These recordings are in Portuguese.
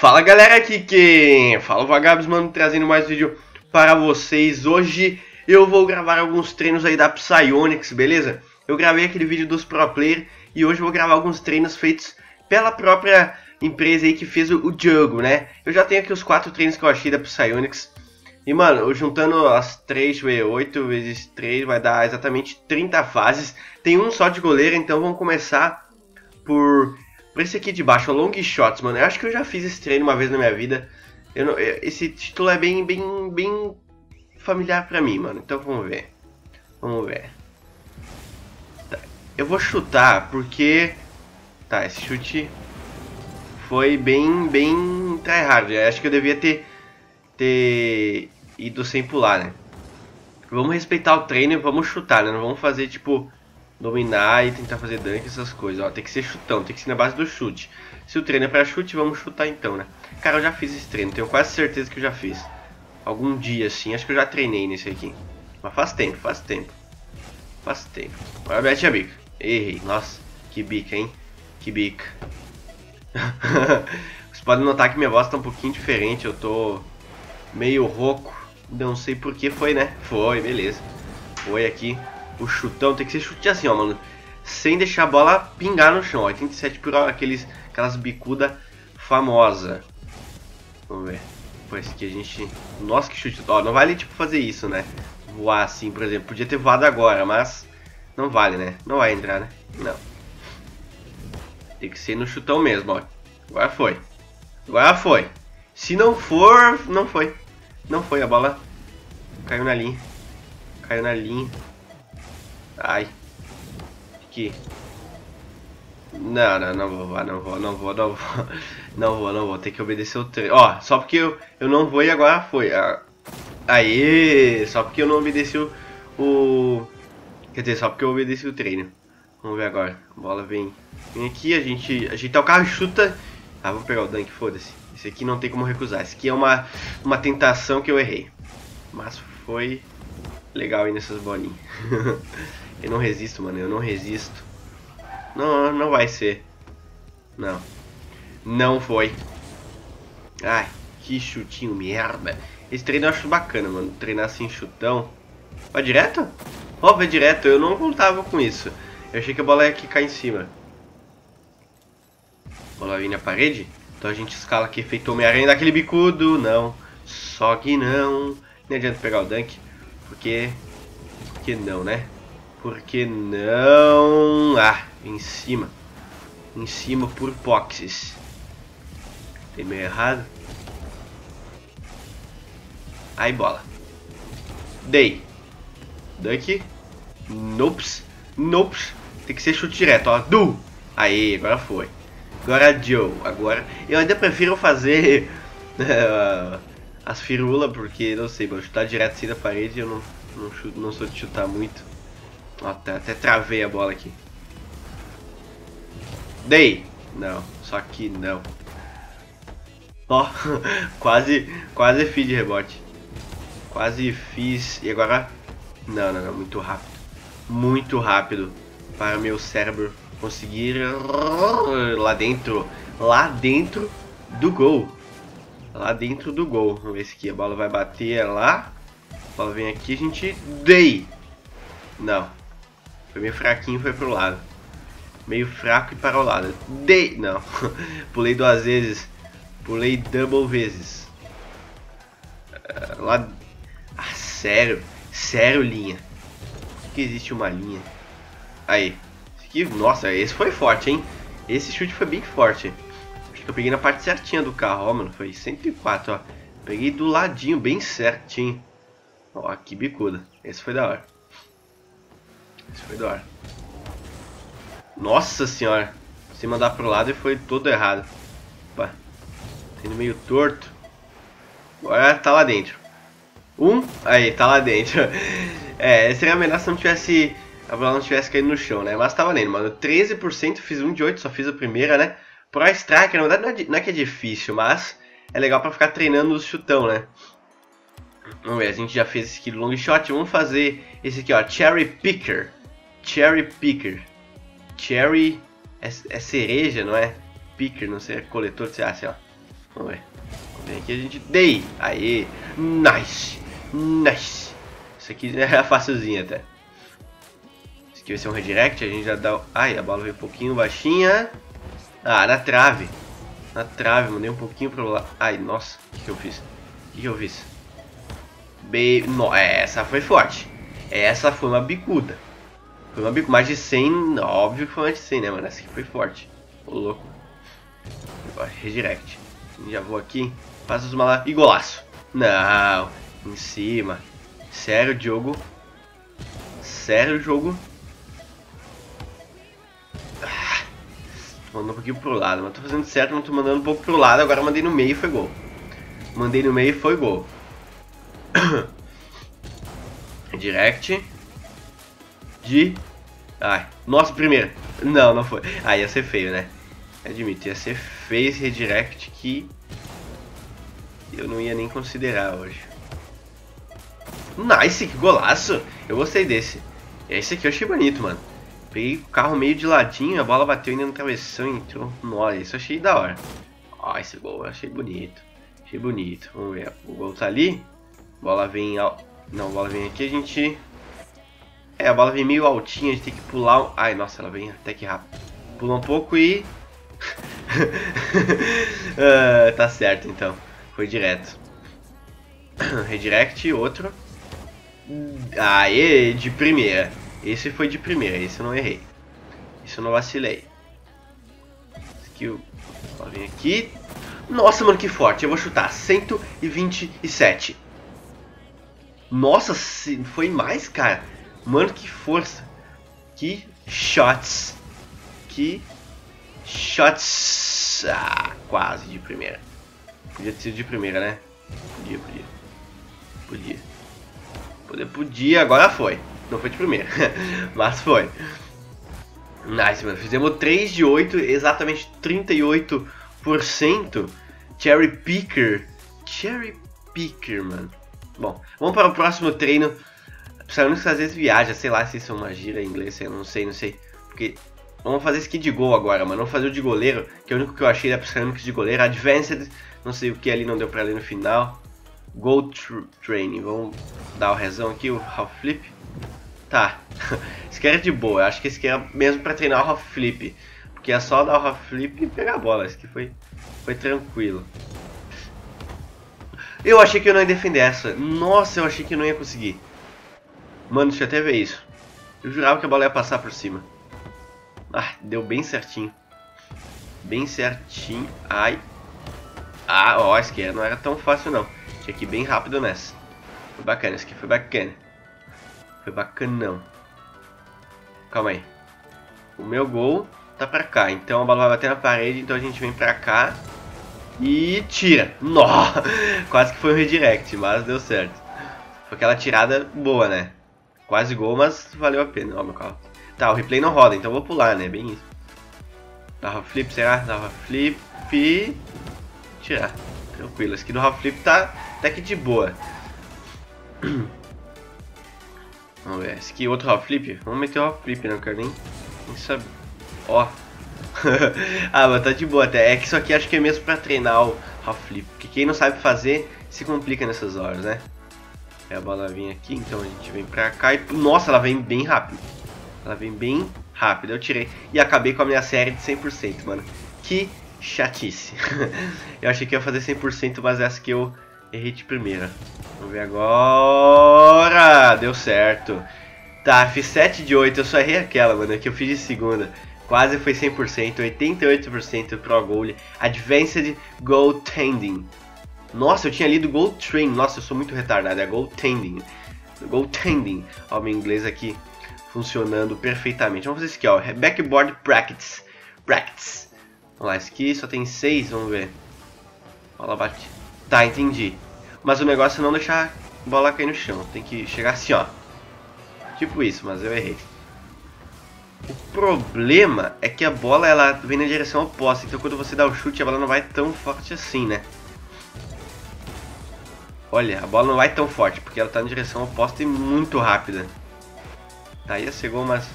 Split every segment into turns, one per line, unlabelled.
Fala galera, aqui quem fala o Vagabos, mano, trazendo mais vídeo para vocês. Hoje eu vou gravar alguns treinos aí da Psyonix, beleza? Eu gravei aquele vídeo dos Pro Player e hoje vou gravar alguns treinos feitos pela própria empresa aí que fez o, jogo, né? Eu já tenho aqui os quatro treinos que eu achei da Psyonix. E mano, juntando as 3, 8 vezes 3 vai dar exatamente 30 fases. Tem um só de goleiro, então vamos começar por por esse aqui de baixo, Long Shots, mano. Eu acho que eu já fiz esse treino uma vez na minha vida. Não, esse título é bem, bem, bem familiar pra mim, mano. Então vamos ver. Vamos ver. Tá. Eu vou chutar porque... Tá, esse chute foi bem, bem tryhard. Eu acho que eu devia ter, ter ido sem pular, né? Vamos respeitar o treino e vamos chutar, né? Não vamos fazer, tipo, dominar e tentar fazer dunk, essas coisas. Ó, tem que ser chutão, tem que ser na base do chute. Se o treino é pra chute, vamos chutar então, né? Cara, eu já fiz esse treino, tenho quase certeza que eu já fiz. Algum dia, assim, acho que eu já treinei nesse aqui. Mas faz tempo, faz tempo. Faz tempo. Agora mete a bica. Errei, nossa, que bica, hein? Que bica. Vocês podem notar que minha voz tá um pouquinho diferente, eu tô meio rouco. Não sei por que foi, né? Foi, beleza. Foi aqui o chutão tem que ser chute assim, ó, mano. Sem deixar a bola pingar no chão, ó. 87 por hora, aqueles, aquelas bicuda famosa. Vamos ver. Esse aqui a gente... Nossa, que chute. Ó, não vale, tipo, fazer isso, né? Voar assim, por exemplo. Podia ter voado agora, mas... Não vale, né? Não vai entrar, né? Não. Tem que ser no chutão mesmo, ó. Agora foi. Agora foi. Se não for, não foi. Não foi, a bola caiu na linha. Caiu na linha. Ai. Aqui. Não, não, não vou, não vou, não vou, não vou. Não vou, não vou. Ter que obedecer o treino. Ó, só porque eu, eu não vou e agora foi. Ah, aê! Só porque eu não obedeci o, o... Quer dizer, só porque eu obedeci o treino. Vamos ver agora. A bola vem, vem aqui, a gente ajeitar o carro chuta. Ah, vou pegar o dunk, foda-se. Esse aqui não tem como recusar. Esse aqui é uma, uma tentação que eu errei. Mas foi legal aí nessas bolinhas. Eu não resisto, mano. Eu não resisto. Não, não vai ser. Não. Não foi. Ai, que chutinho merda. Esse treino eu acho bacana, mano. Treinar assim, chutão. Vai direto? Ó, oh, vai direto. Eu não contava com isso. Eu achei que a bola ia cair em cima. Bola vir na parede. Então a gente escala aqui, feito Homem-Aranha daquele bicudo. Não. Só que não. Nem adianta pegar o dunk. Porque... Porque não, né? Por que não? Ah, em cima. Em cima por poxes. Tem meio errado. Aí, bola. Dei. Daqui. Nops. Nops. Tem que ser chute direto, ó. Du. Aí, agora foi. Agora Joe. Agora. Eu ainda prefiro fazer uh, as firulas, porque não sei, mano. Chutar direto assim na parede eu não, não, chuto, não sou de chutar muito. Até, até travei a bola aqui. Dei! Não, só que não. Ó, quase, quase fiz de rebote. Quase fiz. E agora? Não, não, não, muito rápido. Muito rápido para meu cérebro conseguir lá dentro, lá dentro do gol. Lá dentro do gol. Vamos ver se aqui a bola vai bater lá. A bola vem aqui, a gente dei. Não. Foi meio fraquinho, foi pro lado. Meio fraco e para o lado. Dei! Não. Pulei duas vezes. Pulei double vezes. Uh, lá... Ah, sério? Sério, linha? Por que existe uma linha? Aí. Aqui, nossa, esse foi forte, hein? Esse chute foi bem forte. Acho que eu peguei na parte certinha do carro, ó, mano. Foi 104, ó. Peguei do ladinho, bem certinho. Ó, que bicuda. Esse foi da hora. Isso foi da hora. Nossa senhora. Se mandar pro lado e foi todo errado. Opa. Tá indo meio torto. Agora tá lá dentro. Um. Aí, tá lá dentro. é, seria melhor se não tivesse... A bola não tivesse caído no chão, né? Mas tá valendo, mano. 13%, fiz um de 8, só fiz a primeira, né? Pro Striker, na verdade não é, não é que é difícil, mas... É legal pra ficar treinando o chutão, né? Vamos ver, a gente já fez esse aqui do long shot. Vamos fazer esse aqui, ó. Cherry Picker. Cherry Picker. Cherry é, é, cereja, não é? Picker, não sei, é coletor, sei lá, sei lá. Vamos ver. Ver aqui a gente... Dei! Aê! Nice! Nice! Isso aqui é facilzinho até. Isso aqui vai ser um redirect, a gente já dá... Ai, a bola veio um pouquinho baixinha. Ah, na trave. Na trave, mandei um pouquinho pro lado. Ai, nossa, o que, que eu fiz? O que, que eu fiz? Be... No... Essa foi forte. Essa foi uma bicuda. Foi uma bicuda. Mais de 100, óbvio que foi mais de 100, né, mano? Essa aqui foi forte. Ô, louco. Agora, redirect. Já vou aqui. Faz os malas. E golaço. Não. Em cima. Sério, Diogo. Sério, jogo. Ah, mandando um pouquinho pro lado. Mas tô fazendo certo, mas tô mandando um pouco pro lado. Agora mandei no meio e foi gol. Mandei no meio e foi gol. Direct. De. Ai. Nossa, primeira. Não, não foi. Ah, ia ser feio, né? Admito, ia ser feio esse redirect que eu não ia nem considerar hoje. Nice, que golaço! Eu gostei desse. Esse aqui eu achei bonito, mano. Peguei o carro meio de ladinho, a bola bateu ainda no travessão e entrou. Nossa, isso eu achei da hora. Ó, esse gol eu achei bonito. Achei bonito. Vamos ver, o gol tá ali. Bola vem... Al... Não, bola vem aqui, a gente... É, a bola vem meio altinha, a gente tem que pular... Ai, nossa, ela vem até que rápido. Pula um pouco e... uh, tá certo então. Foi direto. Redirect, outro. Aê, de primeira. Esse foi de primeira, esse eu não errei. Isso eu não vacilei. Skill. Ó, vem aqui. Nossa, mano, que forte. Eu vou chutar. 127. Nossa, foi mais, cara. Mano, que força. Que shots. Que Shots. Ah, quase de primeira. Podia ter sido de primeira, né? Podia, podia. Podia. Podia, podia, agora foi. Não foi de primeira, mas foi. Nice, mano. Fizemos 3 de 8, exatamente 38%. Cherry Picker. Cherry Picker, mano. Bom, vamos para o próximo treino. Que às vezes viaja, sei lá se isso é uma gira em inglês, eu não sei, não sei. Porque Vamos fazer aqui de gol agora, mano. Vamos fazer o de goleiro, que é o único que eu achei da Ceramics de goleiro. Advanced, não sei o que ali não deu pra ler no final. Goal Training. Vamos dar o rezão aqui, o half flip. Tá. esse aqui era de boa. Eu acho que esse aqui era mesmo pra treinar o half flip. Porque é só dar o half flip e pegar a bola. Esse aqui foi, foi tranquilo. Eu achei que eu não ia defender essa. Nossa, eu achei que eu não ia conseguir. Mano, eu até ver isso. Eu jurava que a bola ia passar por cima. Ah, deu bem certinho. Bem certinho. Ai. Ah, ó, esse aqui não era tão fácil não. Tinha que ir bem rápido nessa. Foi bacana, esse aqui foi bacana. Foi bacanão. Calma aí. O meu gol tá pra cá. Então a bola vai bater na parede, então a gente vem pra cá. E tira. Nossa, quase que foi um redirect, mas deu certo. Foi aquela tirada boa, né? Quase gol, mas valeu a pena. Ó, meu carro. Tá, o replay não roda, então vou pular, né? Bem isso. Dava flip, será? Dava flip. Tirar. Tranquilo. Esse aqui do half flip tá até que de boa. Vamos ver. Esse aqui outro half flip. Vamos meter o half flip, não quero nem, nem saber. Ó. ah, mas tá de boa até. É que isso aqui acho que é mesmo pra treinar o half flip. Porque quem não sabe fazer se complica nessas horas, né? É a bola vem aqui, então a gente vem pra cá e. Nossa, ela vem bem rápido. Ela vem bem rápida. Eu tirei e acabei com a minha série de 100%, mano. Que chatice. eu achei que ia fazer 100%, mas essa que eu errei de primeira. Vamos ver agora. Deu certo. Tá, fiz 7 de 8. Eu só errei aquela, mano, que eu fiz de segunda. Quase foi 100%, 88% Pro Goal. Advanced Goaltending. Nossa, eu tinha lido Goaltrain. Nossa, eu sou muito retardado. É Goaltending. Goaltending. Ó, meu inglês aqui funcionando perfeitamente. Vamos fazer isso aqui, ó. Backboard Practice. Practice. Vamos lá, esse aqui só tem seis, vamos ver. Bola bate. Tá, entendi. Mas o negócio é não deixar a bola cair no chão. Tem que chegar assim, ó. Tipo isso, mas eu errei. O problema é que a bola ela vem na direção oposta, então quando você dá o chute a bola não vai tão forte assim, né? Olha, a bola não vai tão forte, porque ela está na direção oposta e muito rápida. Tá, ia ser gol, mas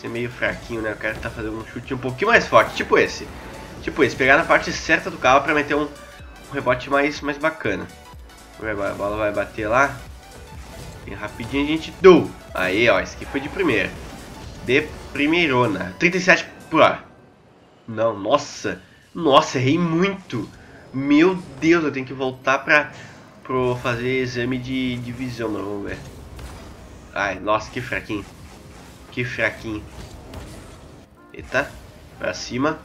ser meio fraquinho, né? O cara tá fazendo um chute um pouquinho mais forte, tipo esse. Tipo esse, pegar na parte certa do carro pra meter um, um rebote mais, mais bacana. A bola vai bater lá. Bem rapidinho a gente... Do! Aí, ó, esse aqui foi de primeira. De primeirona. 37 por hora. Não, nossa. Nossa, errei muito. Meu Deus, eu tenho que voltar pra, pro fazer exame de, de visão, mano. Vamos ver. Ai, nossa, que fraquinho. Que fraquinho. Eita, pra cima.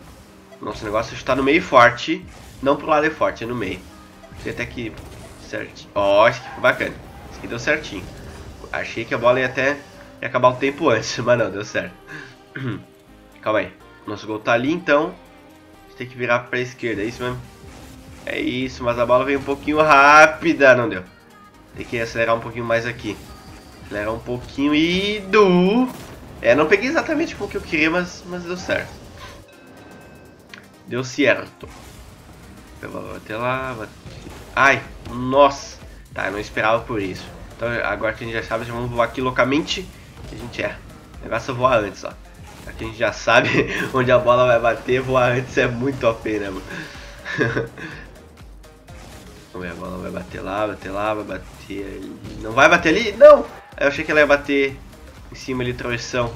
Nossa, o negócio está no meio forte. Não pro lado é forte, é no meio. Tem até que certinho. Ó, oh, acho que foi bacana. Isso aqui deu certinho. Achei que a bola ia até ia acabar o tempo antes, mas não, deu certo. Calma aí. Nosso gol tá ali, então. A gente tem que virar pra esquerda, é isso mesmo? É isso, mas a bola veio um pouquinho rápida. Não deu. Tem que acelerar um pouquinho mais aqui. Acelerar um pouquinho e... Do... É, não peguei exatamente o que eu queria, mas, mas deu certo. Deu certo. Até lá, bate... Ai, nossa. Tá, eu não esperava por isso. Então agora que a gente já sabe, já vamos voar aqui loucamente. Que a gente é. O negócio é voar antes, ó. Aqui a gente já sabe onde a bola vai bater, voar antes é muito OP, né, mano? A bola vai bater lá, bater lá, vai bater ali. Não vai bater ali? Não! Eu achei que ela ia bater em cima ali, travessão.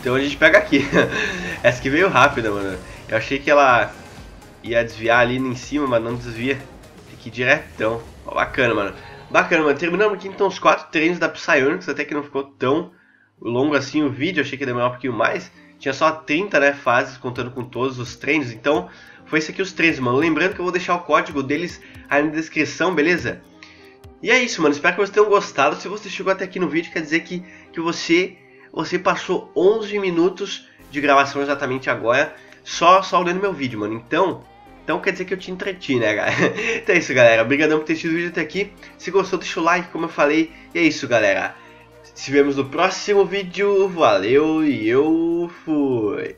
Então a gente pega aqui. Essa aqui veio rápida, mano. Eu achei que ela ia desviar ali em cima, mas não desvia. Tem que ir diretão. Ó, bacana, mano. Bacana, mano. Terminamos aqui então os quatro treinos da Psyonix, até que não ficou tão longo assim o vídeo. Achei que ia demorar um pouquinho mais. Tinha só 30 né, fases, contando com todos os treinos. Então, foi isso aqui os treinos, mano. Lembrando que eu vou deixar o código deles aí na descrição, beleza? E é isso, mano. Espero que vocês tenham gostado. Se você chegou até aqui no vídeo, quer dizer que, que você, você passou 11 minutos de gravação exatamente agora, só, só olhando meu vídeo, mano. Então, então quer dizer que eu te entreti, né, galera? então é isso, galera. Obrigadão por ter assistido o vídeo até aqui. Se gostou, deixa o like, como eu falei. E é isso, galera. Se vemos no próximo vídeo. Valeu e eu fui.